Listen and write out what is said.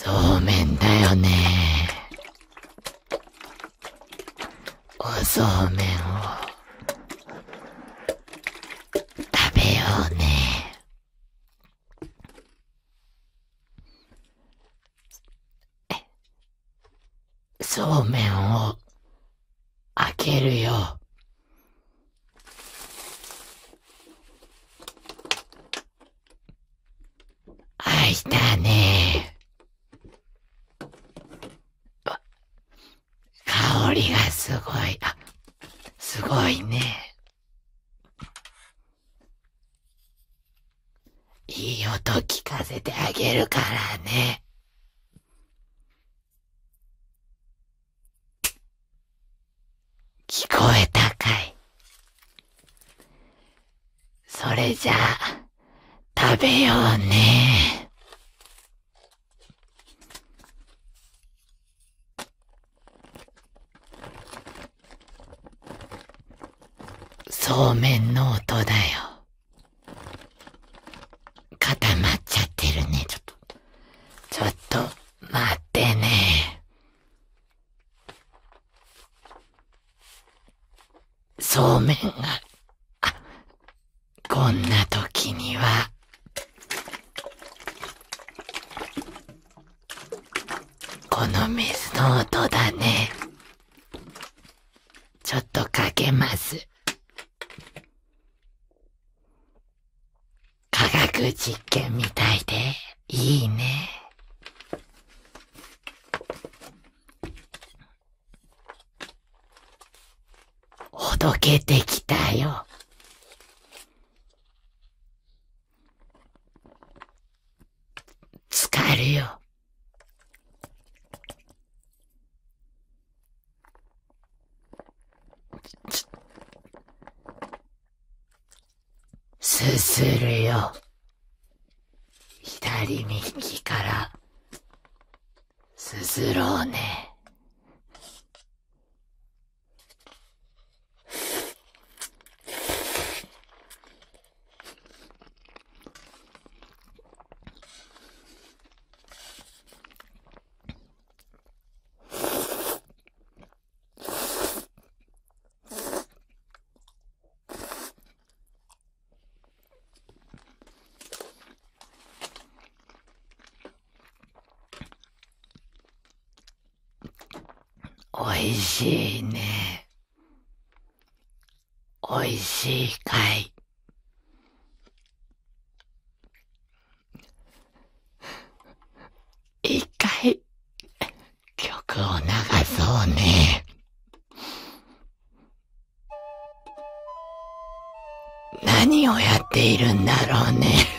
そうめんだよね。おそうめんを。食べようね。そうめんを開けるよ。開いたね。すごい。あ、すごいね。いい音聞かせてあげるからね。聞こえたかいそれじゃあ、食べようね。そうめんの音だよ。固まっちゃってるね、ちょっと。ちょっと、待ってね。そうめんが、あ、こんな時には、この水の音だね。ちょっとかけます。学実験みたいでいいね。ほどけてきたよ。浸かるよ。すするよ。左右から、すすろうね。おいしいね。おいしいかい。一回、曲を流そうね。何をやっているんだろうね。